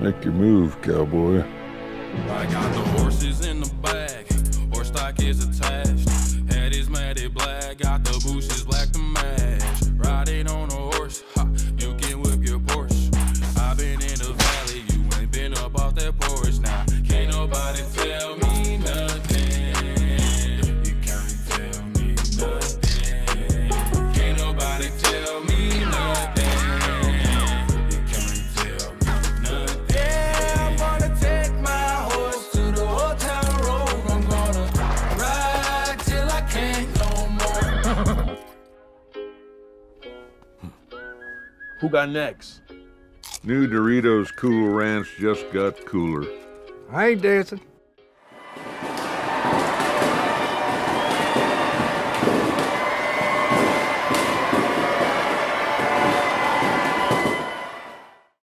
Make your move, cowboy. I got the horses in the back, horse stock is attached. Head is matted black, got the bushes black Who got next? New Doritos Cool Ranch just got cooler. I ain't dancing.